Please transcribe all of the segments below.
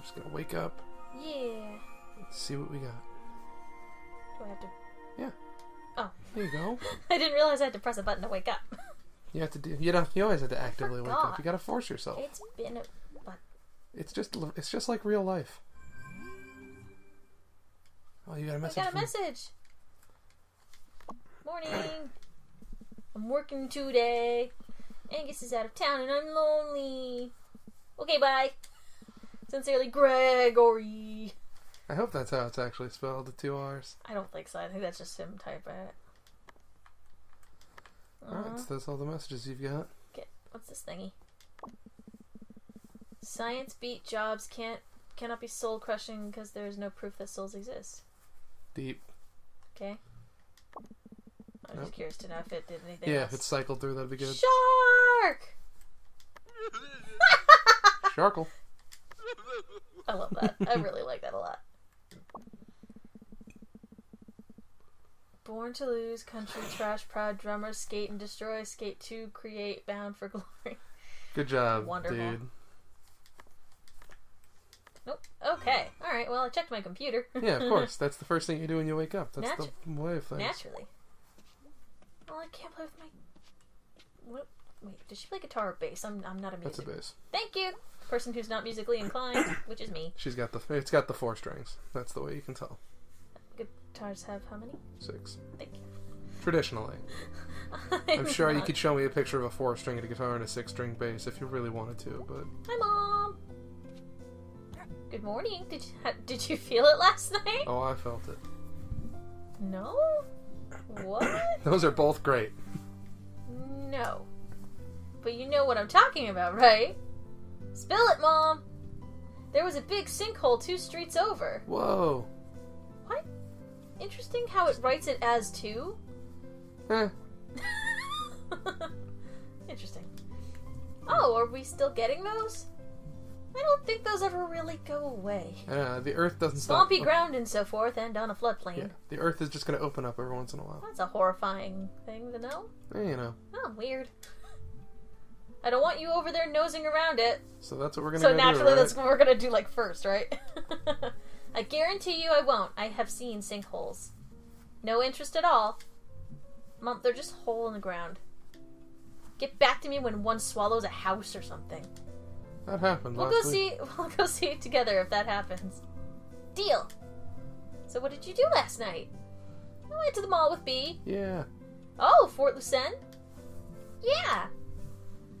I'm just gonna wake up. Yeah. Let's see what we got. Do I have to? Yeah. Oh. There you go. I didn't realize I had to press a button to wake up. You have to do. You know. You always have to actively wake up. You gotta force yourself. It's been a. But It's just. It's just like real life. Oh, you got a message. I got a from- message. Morning. I'm working today. Angus is out of town and I'm lonely. Okay, bye. Sincerely, Gregory. I hope that's how it's actually spelled. The two R's. I don't think so. I think that's just him typing it. All right. So uh-huh. that's all the messages you've got. Okay, what's this thingy? Science beat jobs can't cannot be soul crushing because there is no proof that souls exist. Deep. Okay. I'm Nope. just curious to know if it did anything Yeah. else. If it cycled through, that'd be good. Shark! Sharkle. I love that. I really like that a lot. Born to lose, country trash, proud drummer, skate and destroy, skate to create, bound for glory. Good job, Wonderful. dude. Nope. Okay. All right. Well, I checked my computer. Yeah, of course. That's the first thing you do when you wake up. That's Natu- the way of things. Naturally. Well, I can't play with my. What? Wait, does she play guitar or bass? I'm, I'm not a That's a bass. Thank you. Person who's not musically inclined, which is me. She's got the. It's got the four strings. That's the way you can tell. Guitars have how many? Six. Thank you. Traditionally, I'm sure you could show me a picture of a four-stringed guitar and a six-string bass if you really wanted to, but Hi, mom. Good morning. Did you, ha- did you feel it last night? oh, I felt it. No. What? Those are both great. No. But you know what I'm talking about, right? Spill it, mom. There was a big sinkhole two streets over. Whoa. What? Interesting how it writes it as two. Eh, Interesting. Oh, are we still getting those? I don't think those ever really go away. uh, the Earth doesn't Swampy stop. ground and so forth, and on a floodplain. Yeah, the Earth is just going to open up every once in a while. That's a horrifying thing to know. Eh, you know. Oh, weird. I don't want you over there nosing around it. So that's what we're going to So do. naturally, right? that's what we're gonna do like first, right? I guarantee you, I won't. I have seen sinkholes. No interest at all. Mom, they're just hole in the ground. Get back to me when one swallows a house or something. That happened We'll go week. see. We'll go see it together if that happens. Deal. So what did you do last night? I went to the mall with Bea. Yeah. Oh, Fort Lucenne. Yeah.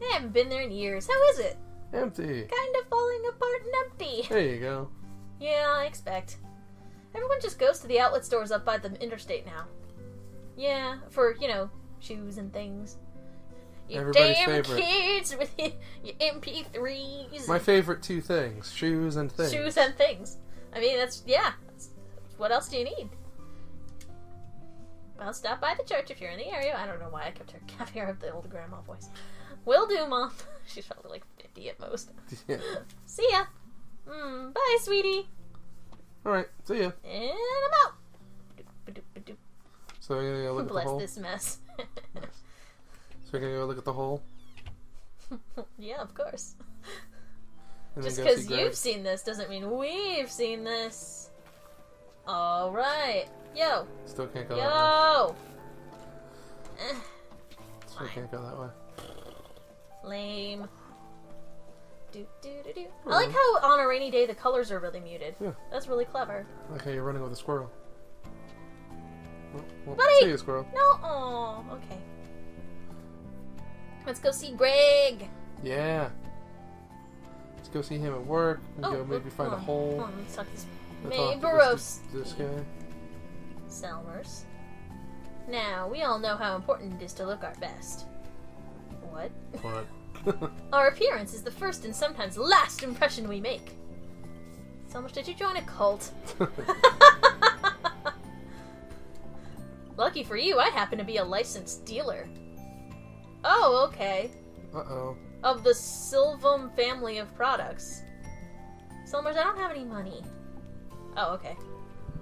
I haven't been there in years. How is it? Empty. Kind of falling apart and empty. There you go. Yeah, I expect. Everyone just goes to the outlet stores up by the interstate now. Yeah, for, you know, shoes and things. You Everybody's damn favorite. kids with your MP3s. My favorite two things: shoes and things. shoes and things. I mean, that's, yeah. That's, what else do you need? Well, stop by the church if you're in the area. I don't know why I kept her her of the old grandma voice. Will do, Mom. She's probably like 50 at most. Yeah. See ya. Mm, bye, sweetie. All right. See ya. And I'm out. So we're gonna go look at the hole. Bless this mess. So we're gonna go look at the hole. yeah, of course. And Just go see because you've seen this doesn't mean we've seen this. All right, yo, Still can't go that way. yo. Still can't go that way. Lame. Do do do do. I like hmm. how on a rainy day the colors are really muted. Yeah. That's really clever. Okay, you're running with a squirrel. Well, well, Buddy! See you, squirrel. No, oh, okay. Let's go see Gregg. Yeah. Let's go see him at work. And Oh, go maybe oh, find a hole. on, let's talk this. and talk to Baros. This, this guy. Selmers. Now, we all know how important it is to look our best. What? But Our appearance is the first and sometimes last impression we make. Selmers, did you join a cult? Lucky for you, I happen to be a licensed dealer. Oh, okay. uh oh. Of the Silvum family of products. Selmers, I don't have any money. Oh, okay.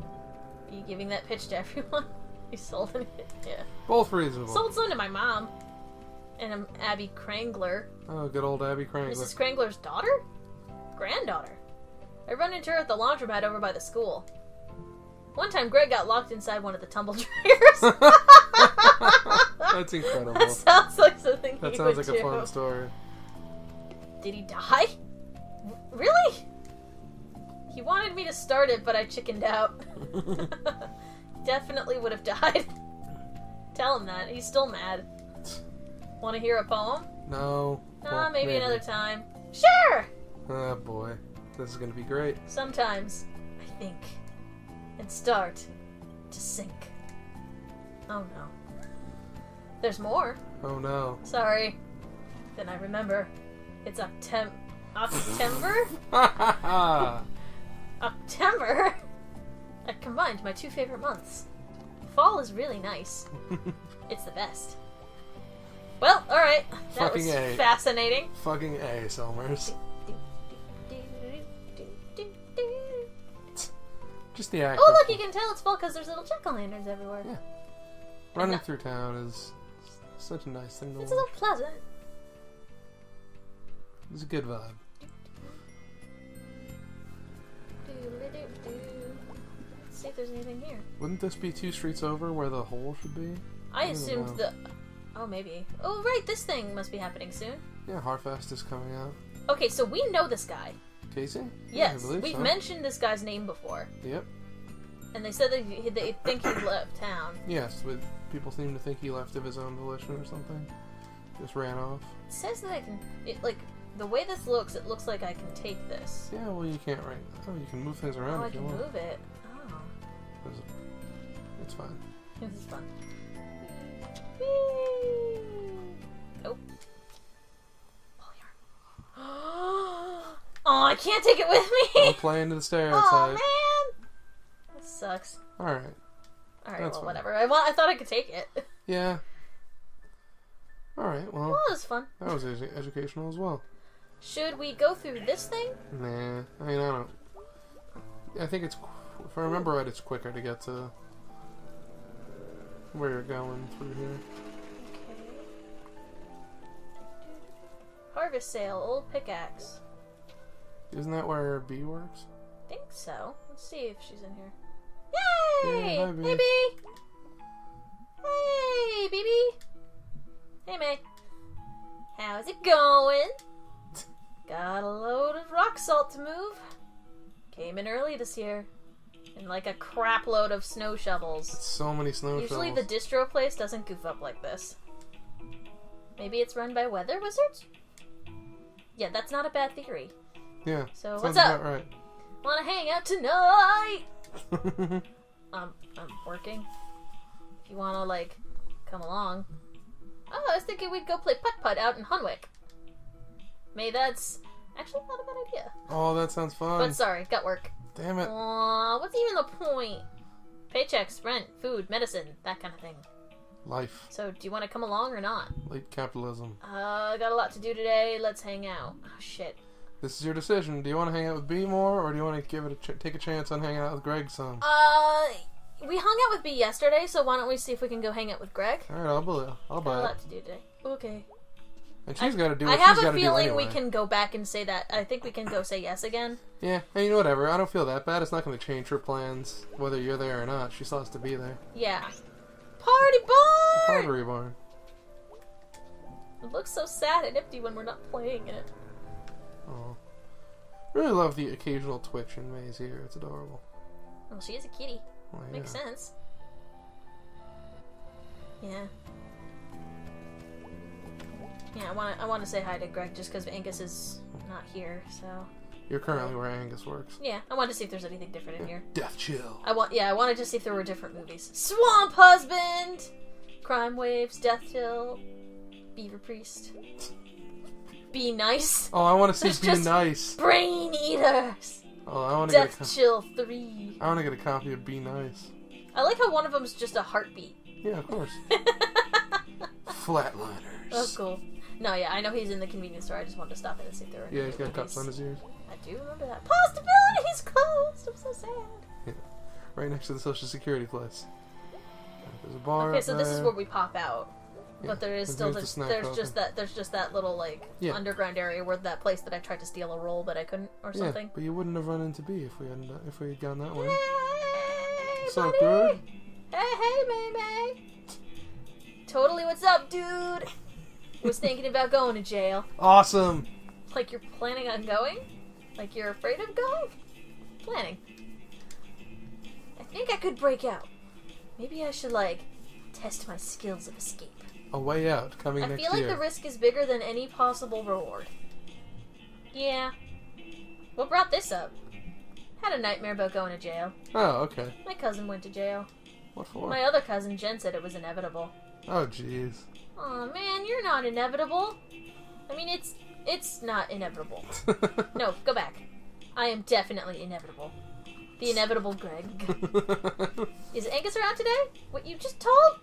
Are you giving that pitch to everyone? You sold it? Yeah. Both reasonable. Sold some to my mom. And um, Abby Krangler. Oh, good old Abby Krangler. Mrs. Krangler's daughter? Granddaughter. I run into her at the laundromat over by the school. One time, Gregg got locked inside one of the tumble dryers. That's incredible. that sounds like something That sounds like a fun story. Did he die? Really? He wanted me to start it, but I chickened out. Definitely would have died. Tell him that. He's still mad. Want to hear a poem? No. Nah, Well, maybe, another time. Sure! Oh boy. This is gonna be great. Sometimes I think and start to sink. Oh no. There's more. Oh no. Sorry. Then I remember. It's Octember. October? October? I combined my two favorite months. Fall is really nice. It's the best. Well, alright. That was A. fascinating. Fucking A, Selmers. Just the act. Oh, look, you can tell it's fall because there's little jack o' lanterns everywhere. Yeah. running No. through town is such a nice thing to do. It's a watch. little pleasant. It's a good vibe. Let's see if there's anything here. Wouldn't this be two streets over where the hole should be? I don't assumed know. the. Oh, maybe. Oh, right, this thing must be happening soon. Yeah, Harfest is coming out. Okay, so we know this guy. Casey? Yes, believe we've so. mentioned this guy's name before, Yep. and they said that he, they think he left town. Yes, but people seem to think he left of his own volition or something. Just ran off. It says that I can, it, like, the way this looks, it looks like I can take this. Yeah, well, you can't right. Oh, you can move things around Oh, I if you can want. move it. Oh, It's- It's fine. this is fun. Nope. Oh, oh, I can't take it with me. I'm playing to the oh stereotype. man, that sucks. All right. All right, That's well, fine. whatever. I want. I thought I could take it. Yeah. All right. Well, Well, it was fun. that was edu- educational as well. Should we go through this thing? Nah. I mean, I don't. I think it's. If I remember right, it's quicker to get to where you're going through here. Okay. Harvest sale, old pickaxe. Isn't that where Bea works? Think so. Let's see if she's in here. Yay! Yeah, hi, Bea. hey, Bea. Hey, BB. Hey, Mae. How's it going? Got a load of rock salt to move. Came in early this year. And like a crap load of snow shovels. So many snow shovels. Usually shovels. the distro place doesn't goof up like this. Maybe it's run by weather wizards? Yeah, that's not a bad theory. yeah. So what's up? about Wanna hang out tonight? Um, I'm working. If you wanna like come along. Oh, I was thinking we'd go play putt putt out in Hunwick. Mae that's actually not a bad idea. oh, that sounds fun. But sorry, got work. Damn it. Aw, what's even the point? Paychecks, rent, food, medicine, that kind of thing. Life. So, do you want to come along or not? Late capitalism. Uh, got a lot to do today. Let's hang out. Oh shit. This is your decision. Do you want to hang out with Bea more, or do you want to give it a ch- take a chance on hanging out with Gregg some? Uh, we hung out with Bea yesterday, so why don't we see if we can go hang out with Gregg? All right, I'll believe. I'll Got a buy it. lot to do today. Okay. And she's got to do I what have she's got a feeling anyway. we can go back and say that. I think we can go say yes again. Yeah, I mean, whatever. I don't feel that bad. It's not going to change her plans, whether you're there or not. She still has to be there. Yeah. Party barn! Pottery barn. It looks so sad and empty when we're not playing it. Oh. Really love the occasional twitch in Mae's ear. It's adorable. Well, she is a kitty. Well, yeah. Makes sense. Yeah. Yeah, I want to. I want to say hi to Gregg just because Angus is not here. So You're currently where Angus works. yeah, I wanted to see if there's anything different in here. Death chill. I want. Yeah, I wanted to see if there were different movies. Swamp Husband, Crime Waves, Death Chill, Beaver Priest. Be nice. Oh, I want to There's see Be just- Nice. Brain Eaters. Oh, I want to get a Death co- Chill Three. I want to get a copy of Be Nice. I like how one of them's just a heartbeat. Yeah, of course. Flatliners. Oh, cool. No, yeah, I know he's in the convenience store. I just wanted to stop in and see if there were. Yeah, he's got cups on his ears. I do remember that. Possibilities closed. I'm so sad. Yeah. Right next to the Social Security place. There's a bar. Okay, so this is where we pop out. Yeah, But there is and still here's the there's, there's just that there's just that little like Yeah. underground area where that place that I tried to steal a roll but I couldn't or something. Yeah, but you wouldn't have run into Bea if we hadn't if we had gone that way. Hey, What's up, dude? Hey, hey, Mae Mae. Totally, what's up, dude? Was thinking about going to jail. Awesome. Like you're planning on going? Like you're afraid of going? Planning. I think I could break out. Maybe I should like test my skills of escape. A way out coming I next feel like year. the risk is bigger than any possible reward. Yeah. What brought this up? Had a nightmare about going to jail. oh, okay. My cousin went to jail. What for? My other cousin Jen said it was inevitable. Oh, jeez. Oh man, you're not inevitable. I mean, it's it's not inevitable. No, go back. I am definitely inevitable. The inevitable Gregg. Is Angus around today? What you just told?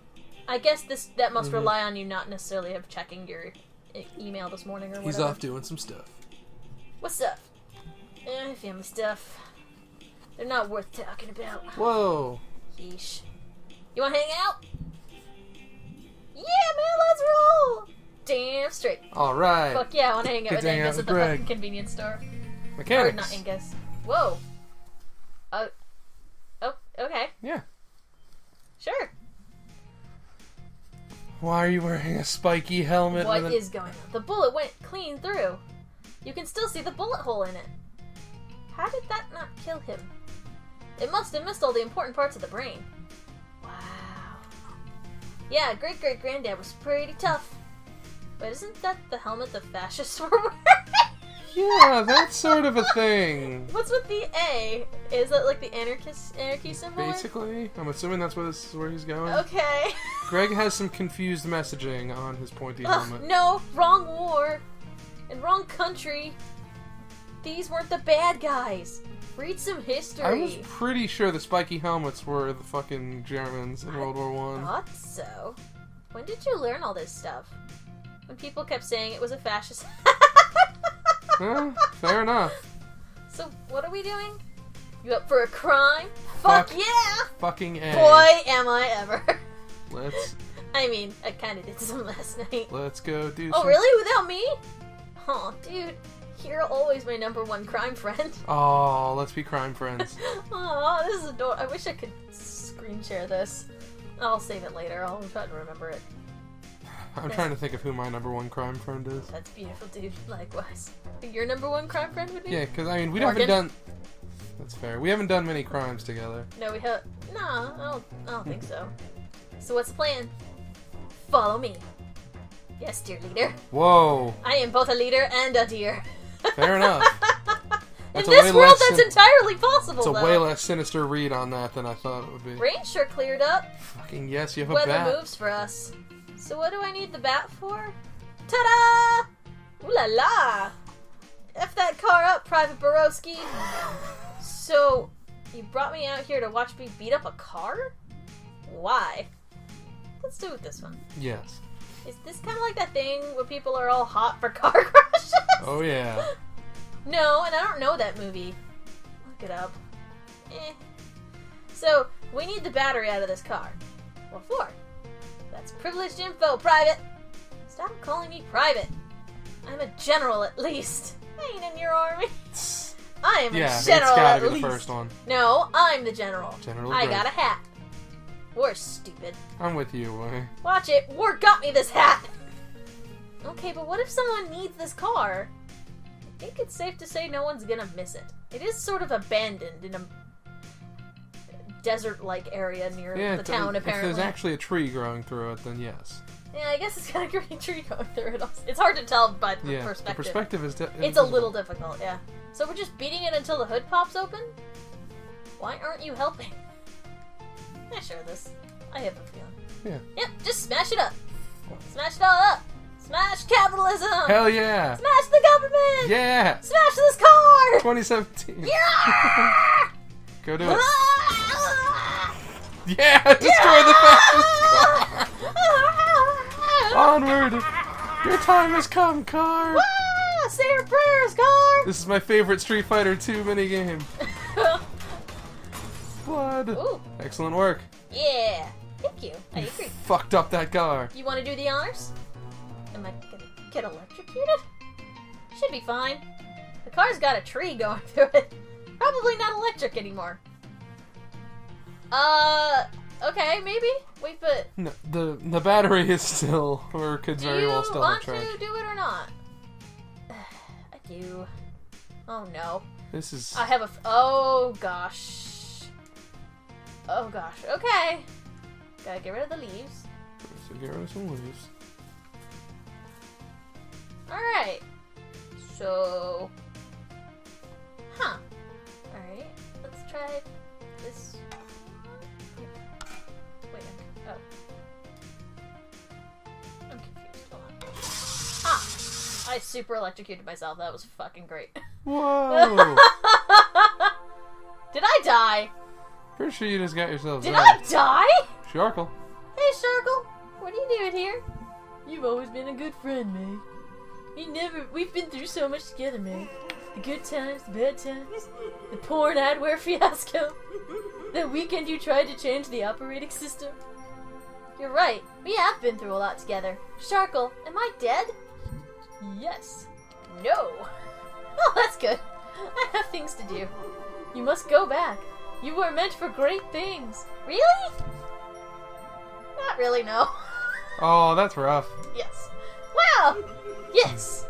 I guess this that must Mhm. rely on you not necessarily have checking your e- email this morning or whatever. He's off doing some stuff. What stuff? Eh, family stuff. They're not worth talking about. Whoa. Yeesh. You want to hang out? Yeah, man, let's roll. Damn straight. All right. Fuck yeah, I want to hang out Good with out Angus with at the Gregg. fucking convenience store. Or not Angus. Whoa. Uh. Oh, okay. Yeah. Sure. Why are you wearing a spiky helmet? What an- going on? The bullet went clean through. You can still see the bullet hole in it. How did that not kill him? It must have missed all the important parts of the brain. Yeah, great great granddad was pretty tough. But isn't that the helmet the fascists were wearing? Yeah, that's sort of a thing. What's with the A? Is that like the anarchist anarchy symbol? Basically, I'm assuming that's where this is where he's going. Okay. Gregg has some confused messaging on his pointy Ugh, helmet. no, wrong war. And wrong country. These weren't the bad guys. Read some history. I was pretty sure the spiky helmets were the fucking Germans in World War One. thought so. When did you learn all this stuff? When people kept saying it was a fascist. Huh? Fair enough. so what are we doing? You up for a crime? Fuck, Fuck. yeah! Fucking A. Boy, am I ever. Let's I mean, I kind of did some last night. let's go do. Oh, some- really? Without me? Oh, dude. You're always my number one crime friend. Oh, let's be crime friends. Oh, this is adorable. I wish I could screen share this. I'll save it later. I'll try to remember it. I'm trying to think of who my number one crime friend is. That's beautiful, dude. Likewise. Your number one crime friend would be? Yeah, because I mean we Morgan? haven't done. That's fair. We haven't done many crimes together. No, we have. No, I don't. I don't think so. So what's the plan? Follow me. Yes, dear leader. Whoa, I am both a leader and a deer. Fair enough. In That's a this world, that's entirely possible. It's a though. way less sinister read on that than I thought it would be. Rain sure cleared up. Fucking yes, you have a Weather bat. moves for us. So what do I need the bat for? Ta-da! Ooh la la! F that car up, Private Borowski. So, you brought me out here to watch me beat up a car? Why? Let's do it this one. Yes. Is this kind of like that thing where people are all hot for car? Oh yeah. No, and I don't know that movie. Look it up. Eh. So, we need the battery out of this car. What for? That's privileged info, Private! Stop calling me Private. I'm a general at least. I ain't in your army. I am Yeah, a it's general gotta at be the least. first one. No, I'm the general. General I got a hat. We're stupid. I'm with you. Way. Watch it. War got me this hat. Okay, but what if someone needs this car? I think it's safe to say no one's gonna miss it. It is sort of abandoned in a desert-like area near Yeah, the if- town. if Apparently, there's actually a tree growing through it, then yes. yeah, I guess it's got a green tree going through it. Also. It's hard to tell by the Yeah, perspective. the perspective is. It's a little difficult, yeah. So we're just beating it until the hood pops open. Why aren't you helping? I sure. This, I have a feeling. Yeah. Yep, just smash it up. Smash it all up. Smash capitalism. Hell yeah! Smash the government! Yeah! Smash this car! 2017. Yeah! Go do it. Ah! Yeah! Destroy the fastest car! Onward! Your time has come, car! Ah, Say your prayers, car! This is my favorite Street Fighter 2 minigame. Blood. Ooh, Excellent work. yeah. Thank you. I agree. Fucked up that car. You want to do the honors? Am I gonna get electrocuted? Should be fine. The car's got a tree going through it. Probably not electric anymore. Uh, okay, maybe. Wait, but No, the the battery is still, or could very well still want have charge. to do it or not? I do. Oh no. This is I have a. F- oh gosh. Oh gosh. Okay. Gotta get rid of the leaves. so get rid of some leaves. Alright. So. Huh. Alright. Let's try this. Wait. I'm- Oh. I'm confused. Hold on. Ah! I super electrocuted myself. That was fucking great. Whoa! Did I die? Pretty sure you just got yourself Did zapped. I die? Sharkle. Hey, Sharkle. What are you doing here? You've always been a good friend, Mae. You never. We've been through so much together, Mae. The good times, the bad times, the porn adware fiasco. the weekend you tried to change the operating system. You're right. We have been through a lot together. Sharkle, am I dead? Yes. No. Oh, that's good. I have things to do. You must go back. You were meant for great things. Really? Not really, no. Oh, that's rough. yes. Wow! Yes!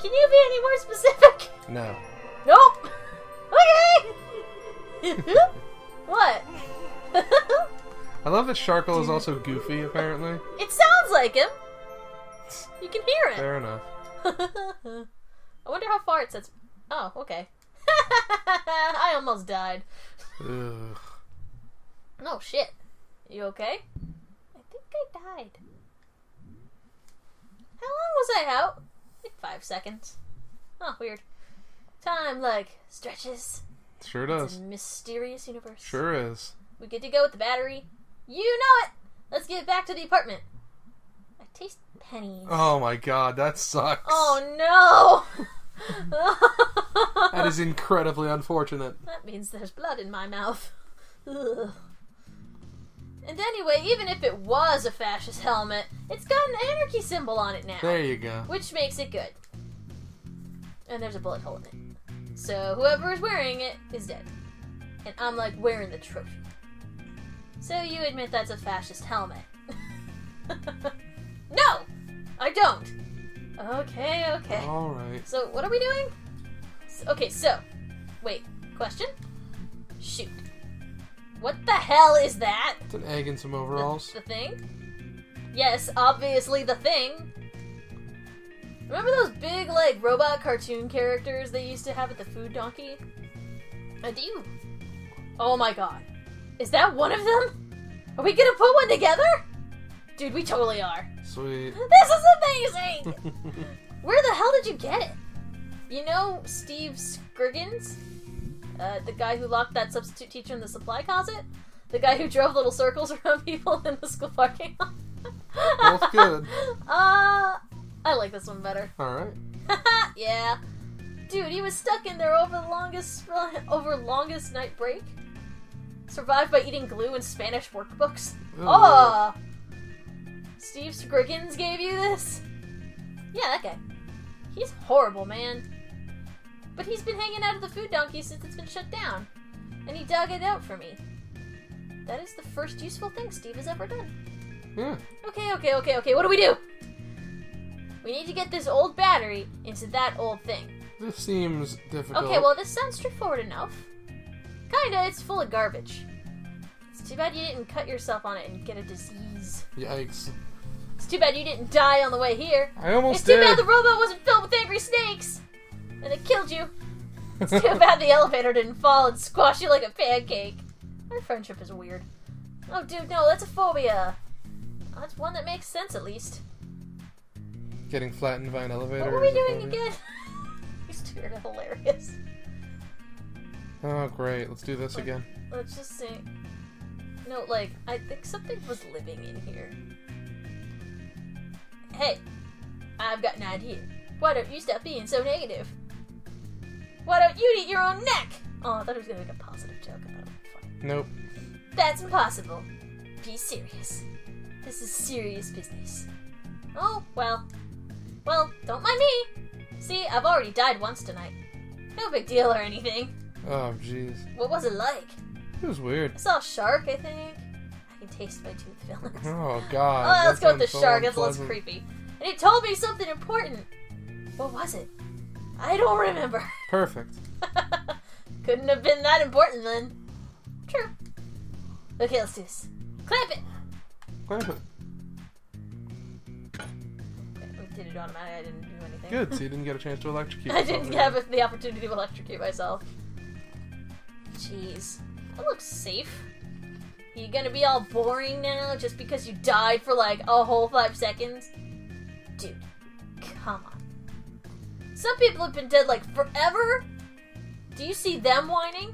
Can you be any more specific? No. Nope! Okay! what? I love that Sharkle is also goofy, apparently. it sounds like him! You can hear it! Fair enough. I wonder how far it says. Oh, okay. I almost died. Ugh. No shit. You okay? I think I died. How long was I out? Like five seconds. Oh, weird. Time like stretches. Sure It's does. a mysterious universe. Sure is. We good to go with the battery? You know it! Let's get back to the apartment. I taste pennies. Oh my god, that sucks. Oh no! That is incredibly unfortunate. That means there's blood in my mouth. Ugh. And anyway, even if it was a fascist helmet, it's got an anarchy symbol on it now. There you go. Which makes it good. And there's a bullet hole in it. So whoever is wearing it is dead. And I'm like wearing the trophy. So you admit that's a fascist helmet. no! I don't! Okay, okay. Alright. So what are we doing? Okay, so wait, question? Shoot. What the hell is that? It's an egg and some The- overalls. The, thing? Yes, obviously the thing. Remember those big like robot cartoon characters they used to have at the food donkey? I do. Oh my god. Is that one of them? Are we gonna put one together? Dude, we totally are. Sweet. This is amazing! Where the hell did you get it? You know Steve Scriggins? Uh, the guy who locked that substitute teacher in the supply closet? The guy who drove little circles around people in the school parking lot? Both good. Uh, I like this one better. Alright. yeah. Dude, he was stuck in there over the longest over longest night break. Survived by eating glue and Spanish workbooks. Ooh. Oh! Steve Scriggins gave you this? Yeah, that guy. He's horrible, man. But he's been hanging out at the food donkey since it's been shut down. And he dug it out for me. That is the first useful thing Steve has ever done. Yeah. Okay, okay, okay, okay, what do we do? We need to get this old battery into that old thing. This seems difficult. Okay, well, this sounds straightforward enough. Kinda, it's full of garbage. It's too bad you didn't cut yourself on it and get a disease. Yikes. It's too bad you didn't die on the way here. I almost It's too did. bad the robot wasn't filled with angry snakes! And it killed you. It's too bad the elevator didn't fall and squash you like a pancake. Our friendship is weird. Oh, dude, no, that's a phobia. That's one that makes sense, at least. Getting flattened by an elevator. What were we doing again? These two are hilarious. Oh, great. Let's do this again. Let's just say. No, like, I think something was living in here. Hey, I've got an idea. Why don't you stop being so negative? Why don't you eat your own neck? Oh, I thought it was gonna make a positive joke. Thought it. Nope. That's impossible. Be serious. This is serious business. Oh, well. Well, don't mind me. See, I've already died once tonight. No big deal or anything. Oh, jeez. What was it like? It was weird. I saw a shark, I think. I can taste my tooth fillings. Oh, God. Oh, let's go with the so shark. It's less creepy. And it told me something important. What was it? I don't remember. Perfect. Couldn't have been that important then. True. Okay, let's do this. Clamp it. Clamp it. We did it automatically. I didn't do anything. Good, so you didn't get a chance to electrocute I didn't have the opportunity to electrocute myself. Jeez. That looks safe. You gonna be all boring now just because you died for like a whole five seconds? Dude, come on. Some people have been dead like forever. Do you see them whining?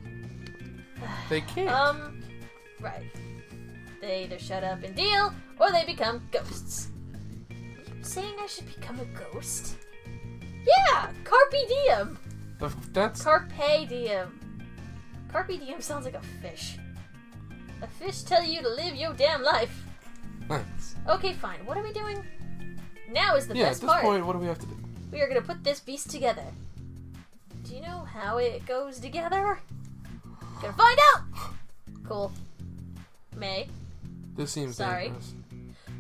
They can't. Um, right. They either shut up and deal, or they become ghosts. Are you saying I should become a ghost? Yeah, carpe diem. That's Carpe diem. Carpe diem sounds like a fish. A fish tell you to live your damn life. nice. Okay, fine. What are we doing? Now is the Yeah, at best this part. point, what do we have to do? We are gonna put this beast together. Do you know how it goes together? Gonna find out! Cool. Mae. This seems Sorry. dangerous.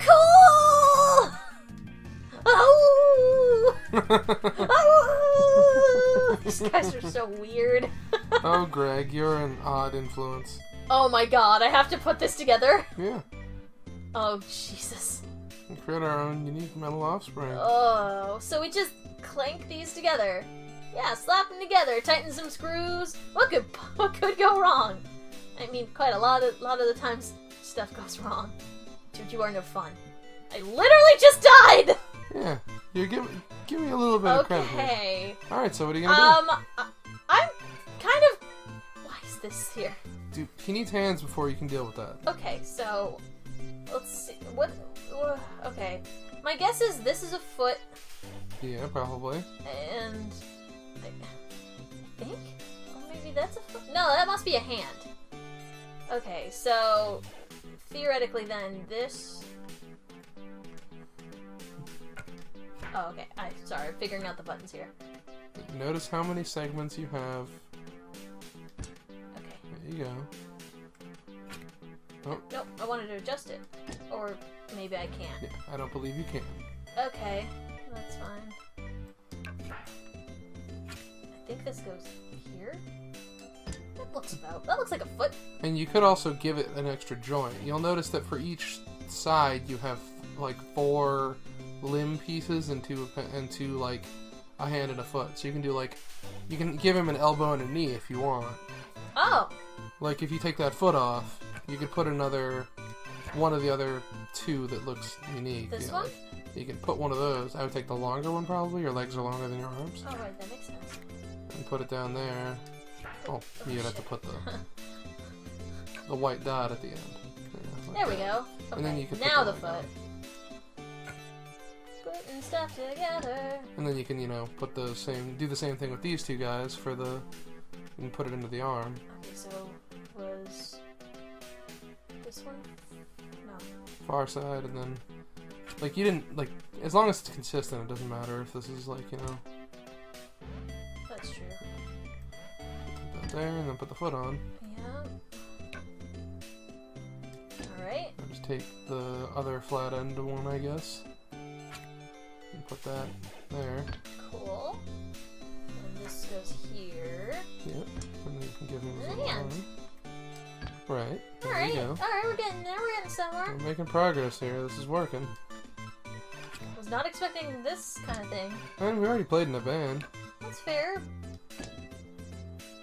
Cool! Oh! Oh! These guys are so weird. oh, Gregg, you're an odd influence. oh my god, I have to put this together. Yeah. Oh, Jesus. We create our own unique metal offspring. Oh, so we just clank these together. Yeah, slap them together, tighten some screws. What could what could go wrong? I mean, quite a lot of lot of the times stuff goes wrong. Dude, you are no fun. I literally just died. Yeah. You give give me a little bit of credit. Okay. All right. So what are you gonna do? Um, I'm kind of. Why is this here? Dude, he needs hands before you can deal with that. Okay, so let's see. What? uh, Okay, my guess is this is a foot, Yeah, probably. and I think, or maybe that's a foot. No, that must be a hand. Okay, so theoretically, then this. Oh, okay. I sorry, figuring out the buttons here. Notice how many segments you have. Okay. There you go. Nope, I wanted to adjust it, or maybe I can't. I don't believe you can. Okay, that's fine. I think this goes here. That looks about. That looks like a foot. And you could also give it an extra joint. You'll notice that for each side you have like four limb pieces and two and two like a hand and a foot. So you can do like you can give him an elbow and a knee if you want. Oh, Like if you take that foot off, you could put another one of the other two that looks unique. This you know, one? like- you can put one of those. I would take the longer one probably. Your legs are longer than your arms. oh right, that makes sense. And put it down there. Oh, Oh, you'd have to put the the white dot at the end. Yeah, like There we that. go. Okay, And then you can now the the foot. Putting stuff together. And then you can, you know, put the same, do the same thing with these two guys for the, and put it into the arm. Okay, so was this one? No. Far side, and then, like, you didn't, like, as long as it's consistent, it doesn't matter if this is, like, you know, That's true. put that there, and then put the foot on. Yeah. Alright. Or just take the other flat end one, I guess. And put that there. Cool. And this goes here. Yep. And then you can give him his hand. Right. There Alright. you go. Alright, we're getting there. We're getting somewhere. We're making progress here. This is working. I was not expecting this kind of thing. And we already played in a band. That's fair.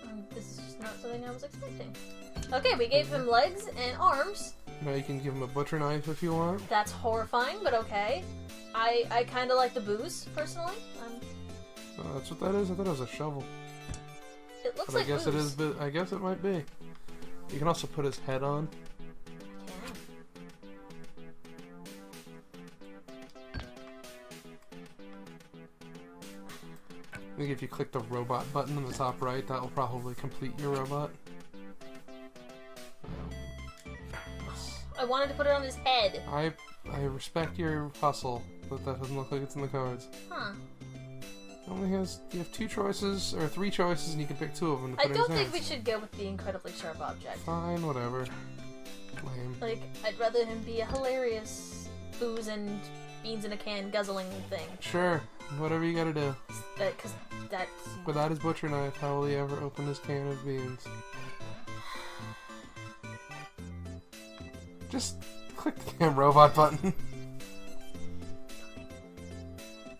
Um, this is just not something I was expecting. Okay, we gave him legs and arms. Now you can give him a butcher knife if you want. That's horrifying, but okay. I I kind of like the booze personally. Um, Uh, that's what that is. I thought it was a shovel. it looks But I like guess it booze. is. But I guess it might be. You can also put his head on. I think if you click the robot button in the top right, that will probably complete your robot. I wanted to put it on his head. I I respect your hustle, but that doesn't look like it's in the cards. Huh. Only has you have two choices or three choices, and you can pick two of them to I don't his think hands. we should go with the incredibly sharp object. Fine, whatever. Lame. Like, I'd rather him be a hilarious booze and beans in a can guzzling thing. Sure, whatever you gotta do. That, cause that's Without his butcher knife, how will he ever open his can of beans? Just click the damn robot button.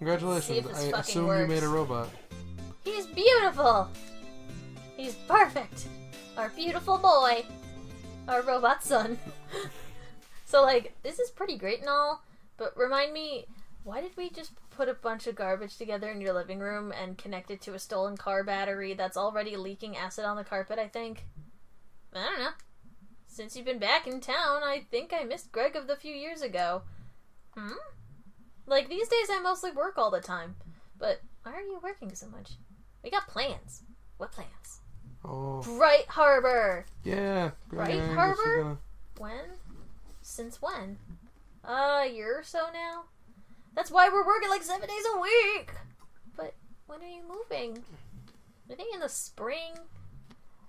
Congratulations, See if this I assume you made a robot. He's beautiful! He's perfect! Our beautiful boy! Our robot son. so, like, this is pretty great and all, but remind me, why did we just put a bunch of garbage together in your living room and connect it to a stolen car battery that's already leaking acid on the carpet, I think? I don't know. Since you've been back in town, I think I missed Gregg of the few years ago. Hmm? Like, these days I mostly work all the time. But why are you working so much? We got plans. What plans? Oh, Bright Harbor! yeah. Bright is Harbor? gonna- When? Since when? Uh, a year or so now? That's why we're working like seven days a week! But when are you moving? I think in the spring?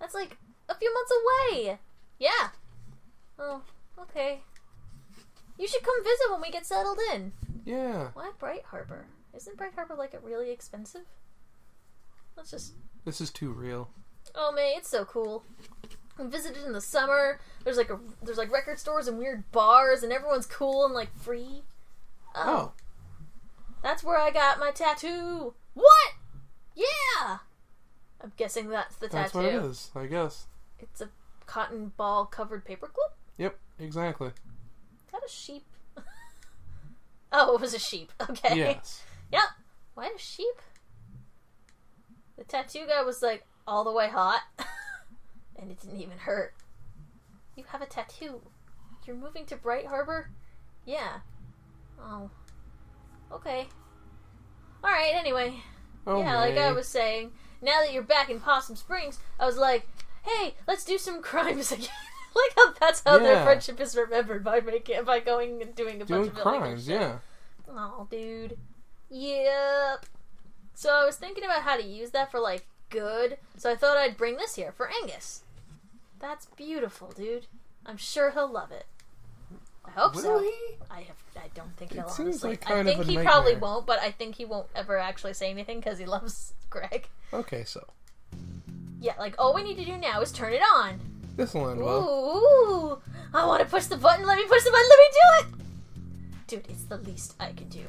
That's like a few months away! Yeah. Oh, okay. You should come visit when we get settled in. Yeah, Why Bright Harbor? Isn't Bright Harbor like it really expensive? Let's just. this is too real. Oh man, it's so cool. We visited in the summer. There's like a there's like record stores and weird bars, and everyone's cool and like free. Oh, oh. that's where I got my tattoo. What? Yeah. I'm guessing that's the that's tattoo. That's what it is, I guess. It's a cotton ball covered paperclip. Yep, exactly. Is that a sheep? Oh, it was a sheep. Okay. Yes. Yep. Why a sheep? The tattoo guy was like all the way hot, and it didn't even hurt. You have a tattoo. You're moving to Bright Harbor? Yeah. Oh. Okay. Alright, anyway. Oh, yeah, like I was saying, now that you're back in Possum Springs, I was like, hey, let's do some crimes again. like how that's how their friendship is remembered by making by going and doing a doing bunch of crimes. Yeah. Oh, dude. Yep. So I was thinking about how to use that for like good. So I thought I'd bring this here for Angus. That's beautiful, dude. I'm sure he'll love it. I hope Will so. he? I have. I don't think It he'll seems honestly. like I think he probably won't, but I think he won't ever actually say anything because he loves Gregg. Okay, so Yeah, like all we need to do now is turn it on. This will end well. Ooh, I want to push the button. Let me push the button. Let me do it. Dude, it's the least I can do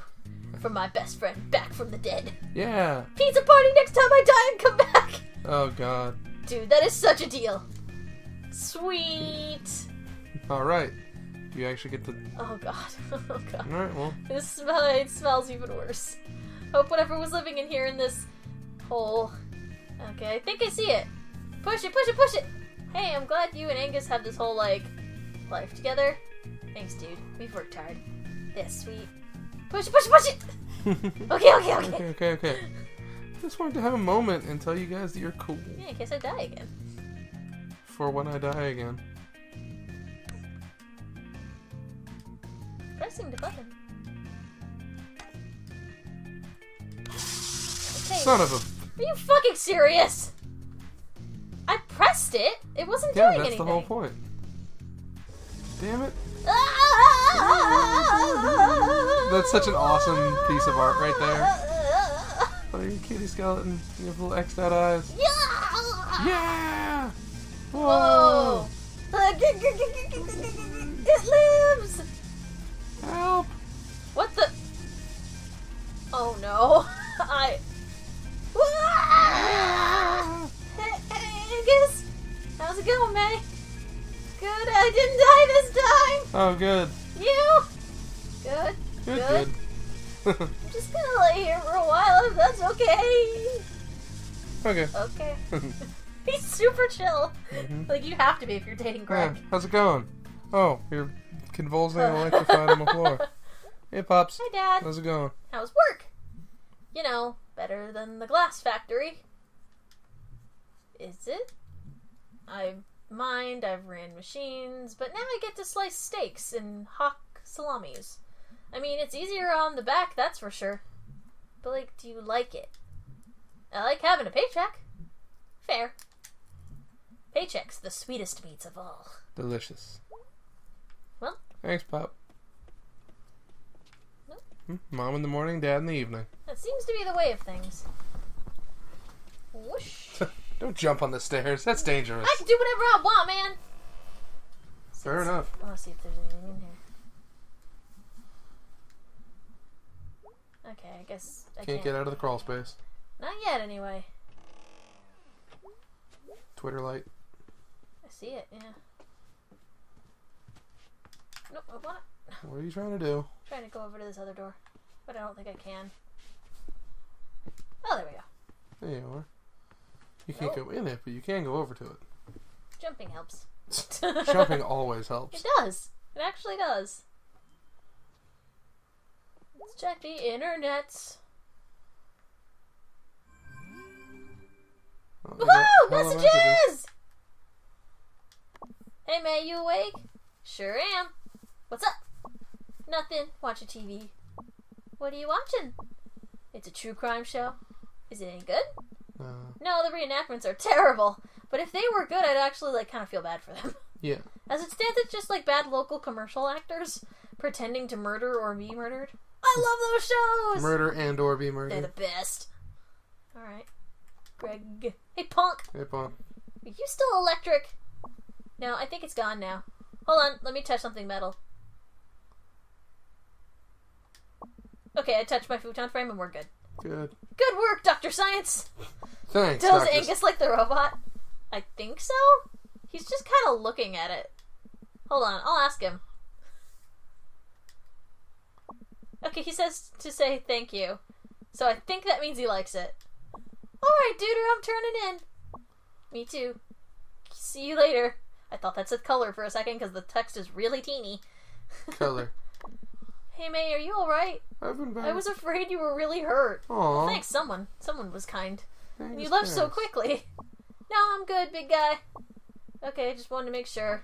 for my best friend back from the dead. Yeah. Pizza party next time I die and come back. Oh God. Dude, that is such a deal. Sweet. All right. You actually get the. Oh god. Oh god. All right. Well. This smell it smells even worse. Hope whatever was living in here in this hole. Okay, I think I see it. Push it, push it, push it. Hey, I'm glad you and Angus have this whole like life together. Thanks, dude. We've worked hard. That's sweet. Push it, push it, push it. Okay, okay, okay. okay. Okay. Okay. Just wanted to have a moment and tell you guys that you're cool Yeah, in case I die again. for when I die again. Pressing the button. Okay. Son of a. Are you fucking serious? I pressed it. It wasn't Yeah, doing that's the whole point. Damn it. That's such an awesome piece of art right there. Oh, your kitty skeleton. You have little X'd out eyes. Yeah! Yeah! Whoa! Whoa! It lives! Help! What the? Oh no! I. I didn't die this time! Oh, good. You? Good. Good, Good. good. I'm just gonna lay here for a while if that's okay. okay. Okay. He's super chill. Mhm. Like, you have to be if you're dating Yeah, how's it going? Oh, you're convulsing and electrified on the floor. Hey, Pops. Hi, Dad. How's it going? How's work? You know, better than the glass factory. Is it? I mind. I've ran machines, but now I get to slice steaks and hawk salamis. I mean, it's easier on the back, that's for sure. But like, do you like it? I like having a paycheck. Fair. Paychecks, the sweetest meats of all. Delicious. Well. Thanks, Pop. Nope. Hmm, Mom in the morning, Dad in the evening. That seems to be the way of things. Whoosh. Don't jump on the stairs. That's dangerous. I can do whatever I want, man. Fair enough. I want to see if there's anything in here. Okay, I guess I Can't can't. get out of the crawl space. Not yet, anyway. Twitter light. I see it. Yeah. Nope. I want to What are you trying to do? trying to go over to this other door, but I don't think I can. Oh, there we go. There you are. You can't Nope. go in it, but you can go over to it. Jumping helps. Jumping always helps. It does. It actually does. Let's check the internet. Oh, Woohoo! hella Messages! Hey, Mae, you awake? Sure am. What's up? Nothing. Watching TV. What are you watching? It's a true crime show. Is it any good? Uh, No, the reenactments are terrible. But if they were good, I'd actually like kind of feel bad for them. yeah. As it stands, it's just like bad local commercial actors pretending to murder or be murdered. I love those shows. Murder and or be murdered. They're the best. All right, Gregg. Hey, punk. Hey, Punk. Are you still electric? No, I think it's gone now. Hold on, let me touch something metal. Okay, I touched my futon frame and we're good. Good. Good work, Doctor Science. Thanks, Does Dr. Angus like the robot? I think so. He's just kind of looking at it. Hold on, I'll ask him. Okay, he says to say thank you. So I think that means he likes it. Alright, Duder, I'm turning in. Me too. See you later. I thought that said color for a second because the text is really teeny. Color. Hey Mae, are you alright? I've been back. I was afraid you were really hurt. Aw. Thanks, someone. Someone was kind. Thanks, You left so quickly. No, I'm good, big guy. Okay, I just wanted to make sure.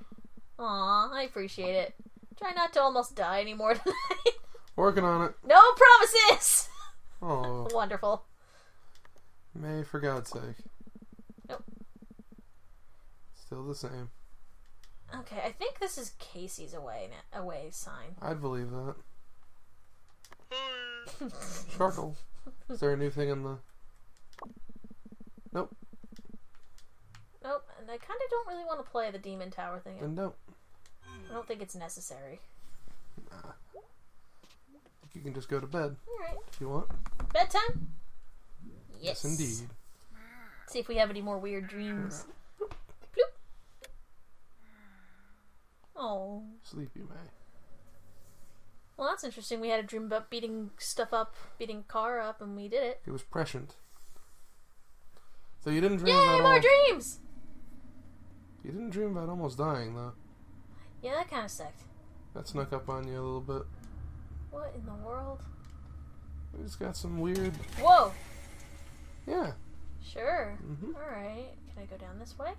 Aw, I appreciate it. Try not to almost die anymore tonight. Working on it. no promises! Oh, Wonderful. Mae, for God's sake. Nope. Still the same. Okay, I think this is Casey's away away sign. I'd believe that. Sharkle. Is there a new thing in the? Nope. Nope, and I kind of don't really want to play the Demon Tower thing. Then don't. I don't think it's necessary. Nah. You can just go to bed Alright. if you want. Bedtime? Yes. Yes, indeed. See if we have any more weird dreams. Bloop. Oh. Sleepy Mae. Well, that's interesting. We had a dream about beating stuff up, beating car up, and we did it. It was prescient. So you didn't dream Yay, about more dreams! you didn't dream about almost dying though. Yeah, that kind of sucked. That snuck up on you a little bit. What in the world? We just got some weird. Whoa! Yeah. Sure. hmm Alright. Can I go down this way?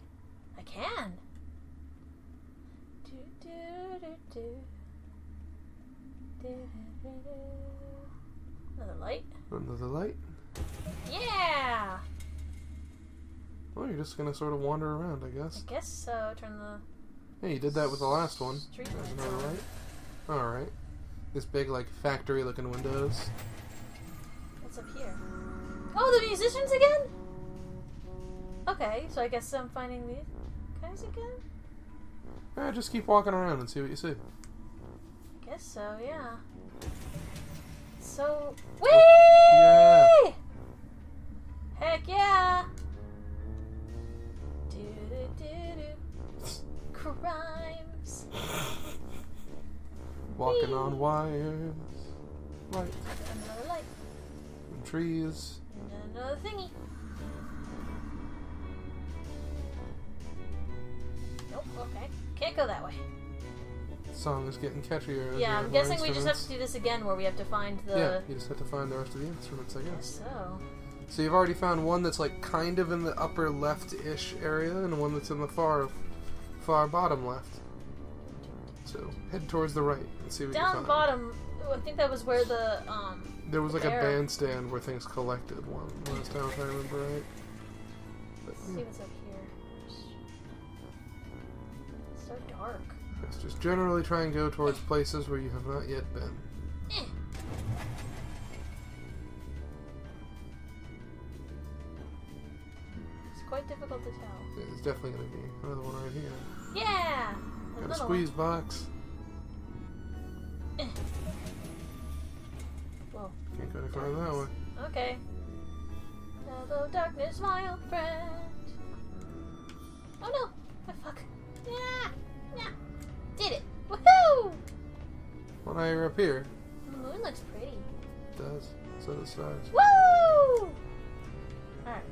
I can. Do, do, do, do. Another light. Another light. Yeah! Oh, you're just gonna sort of wander around, I guess. I guess so. Turn the Hey, you did that with the last one. street another light. All right. This big like factory-looking windows. What's up here? Oh, the musicians again? Okay, so I guess I'm finding these guys again? Eh, just keep walking around and see what you see. Guess so, yeah. So, whee! Yeah. Heck yeah! Do do do do. Crimes. Walking on wires, light Another light. and trees. And another thingy. Nope. Okay. Can't go that way. Song is getting catchier. Yeah, I'm guessing we just have to do this again, where we have to find the. Yeah, you just have to find the rest of the instruments, I guess. So. So you've already found one that's like kind of in the upper left-ish area, and one that's in the far far bottom left. So head towards the right and see what you Down find. bottom, I think that was where the um. There was like a bandstand where things collected one last time, if I remember right. But, Let's see what's up here. It's so dark. It's just generally try and go towards places where you have not yet been. Eh. It's quite difficult to tell. There's definitely going to be another one right here. Yeah. Got a squeeze box. One. Whoa. Can't go any farther that way. Okay. Hello, darkness, my old friend. Oh no! Oh, fuck. Yeah! Yeah! Did it! Woohoo! Now you're up here. The moon looks pretty. It does. So does stars. Woo! Alright.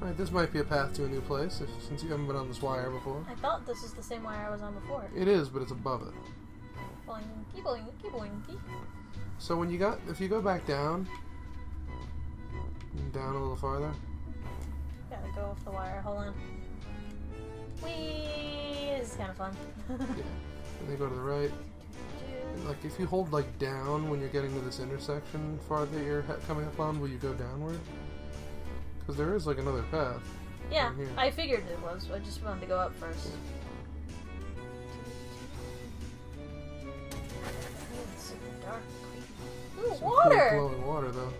Alright, this might be a path to a new place, if, since you haven't been on this wire before. I thought this was the same wire I was on before. It is, but it's above it. Boinky, boinky, boinky. So when you got, if you go back down, down a little farther, Gotta go off the wire. Hold on. Whee! This is kind of fun. yeah, and then go to the right. And, like if you hold like down when you're getting to this intersection far that you're coming up on, will you go downward? Because there is like another path. yeah. I figured it was. I just wanted to go up first. It's super dark. Ooh, Some cool water! flowing water though.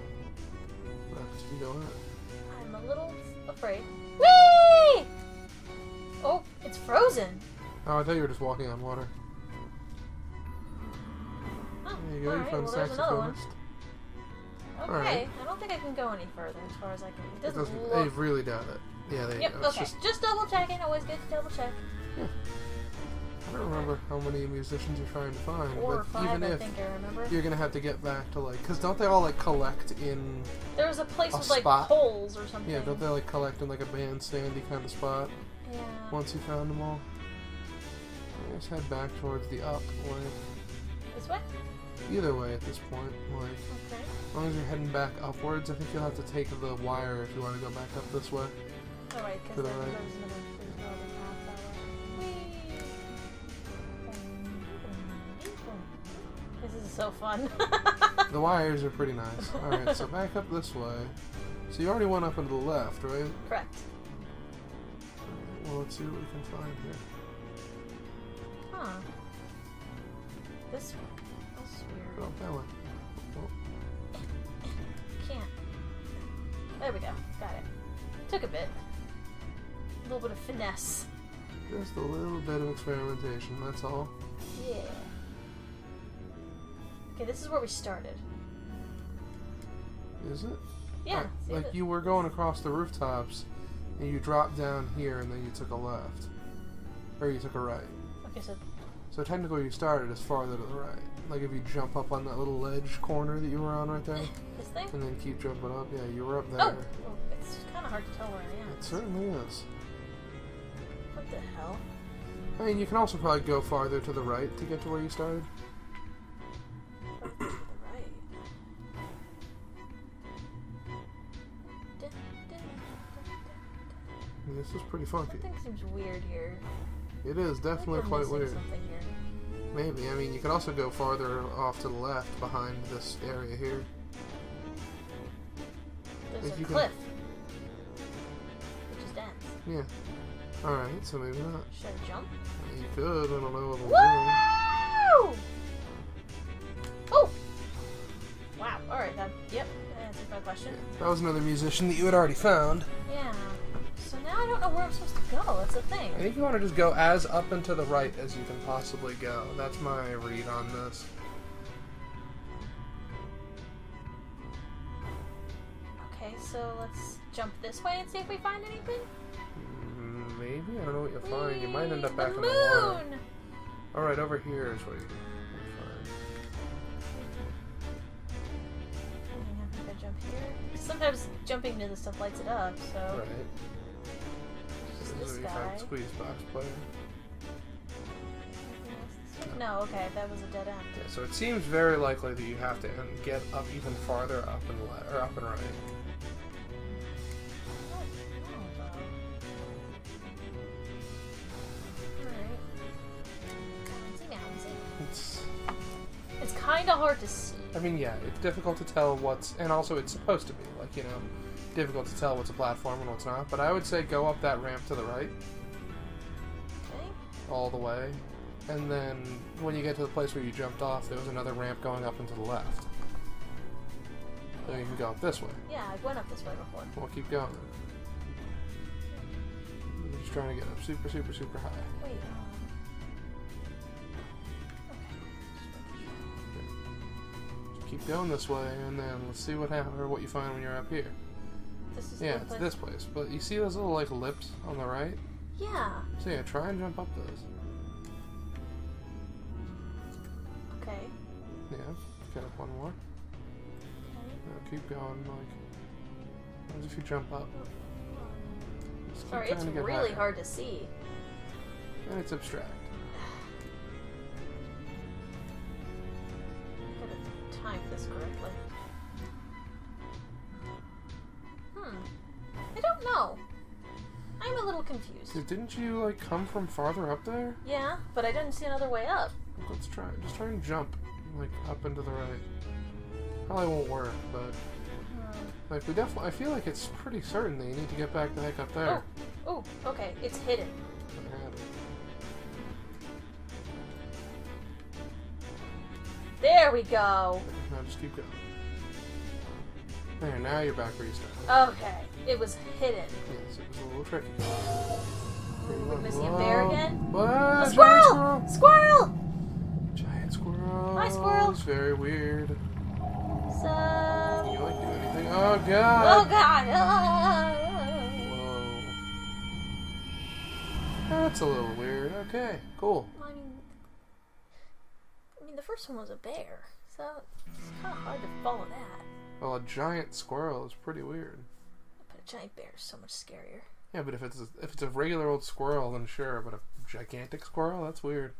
If you go in? I'm a little afraid. Whee! Oh, it's frozen. Oh, I thought you were just walking on water. Oh, There you go. you alright, found well, there's saxophonist. Okay, Alright. I don't think I can go any further as far as I can. It It doesn't, doesn't. look. I really doubt it. Yeah, there you Yep, uh, go. Okay. just Just double checking. Always good to double check. I don't remember how many musicians you're trying to find, Four or but five, even I if think I remember. you're gonna have to get back to like, cause don't they all like collect in? There was a place a with like spot. holes or something. Yeah, don't they like collect in like a bandstandy kind of spot Yeah. once you found them all? Guess head back towards the up way. This way? Either way, at this point, like Okay. as long as you're heading back upwards, I think you'll have to take the wire if you want to go back up this way. Alright, because the right. there's another, there's no other path that way. Whee! This is so fun. The wires are pretty nice. All right, so back up this way. So you already went up and to the left, right? Correct. Well, let's see what we can find here. Huh. This that's weird. Go up that way. Can't. There we go. Got it. Took a bit. A little bit of finesse. Just a little bit of experimentation, that's all. Yeah. Okay, this is where we started. Is it? Yeah. Like, like you were going across the rooftops, and you dropped down here, and then you took a left. Or you took a right. Okay, so So technically you started as farther to the right. Like if you jump up on that little ledge corner that you were on right there, this thing. and then keep jumping up, yeah, you were up oh, there. Oh, well, it's kind of hard to tell where I am. It certainly is. What the hell? I mean, you can also probably go farther to the right to get to where you started. This is pretty funky. Something seems weird here. It is definitely quite weird. Maybe. I mean, you could also go farther off to the left behind this area here. There's If a you can- cliff, which is dense. Yeah. Alright, so maybe not. Should I jump? You could, I don't know what I'm Woo! Oh! Wow. Alright, that, yep, that answers my question. doing. That was another musician that you had already found. Where I'm supposed to go. That's the thing. I think you want to just go as up and to the right as you can possibly go. That's my read on this. Okay, so let's jump this way and see if we find anything. Mm, Maybe? I don't know what you'll find. You might end up back the in the water. Alright, over here is where you find. I think I jump here. Sometimes jumping to the stuff lights it up, so Right. Squeeze box player. No, okay, that was a dead end. Yeah, so it seems very likely that you have to get up even farther up and left, or up and right. It's It's kind of hard to see. I mean, yeah, it's difficult to tell what's, and also it's supposed to be like you know difficult to tell what's a platform and what's not. But I would say go up that ramp to the right, all the way, and then when you get to the place where you jumped off, there was another ramp going up and to the left. So you can go up this way. Yeah, I went up this way before. We'll keep going. We're just trying to get up super, super, super high. Wait. um, Okay. Keep going this way, and then let's see what happens or what you find when you're up here. This is Yeah, it's place- this place. But you see those little like lips on the right? Yeah. So yeah, try and jump up those. Okay. Yeah, get up one more. Okay. Now keep going, like. As if you jump up. Oh, Just keep Sorry, it's really hard to see. And it's abstract. Gotta time this correctly. Didn't you like come from farther up there? Yeah, but I didn't see another way up. Let's try. Just try and jump, like up and to the right. Probably won't work, but Hmm. like we definitely. I feel like it's pretty certain that you need to get back the heck up there. Oh, okay. It's hidden. There we go. Now just keep going. There, now you're back where you started. Okay. It was hidden. Yes, it was a little tricky. We're missing a bear again? What? A Giant squirrel! Squirrel! Giant squirrel. Hi, squirrel. It's very weird. So. You like do anything? Oh god. Oh god. Whoa. That's a little weird. Okay, cool. I mean, I mean, the first one was a bear, so it's kind of hard to follow that. Well, a giant squirrel is pretty weird. But a giant bear is so much scarier. Yeah, but if it's a, if it's a regular old squirrel, then sure. But a gigantic squirrel, that's weird.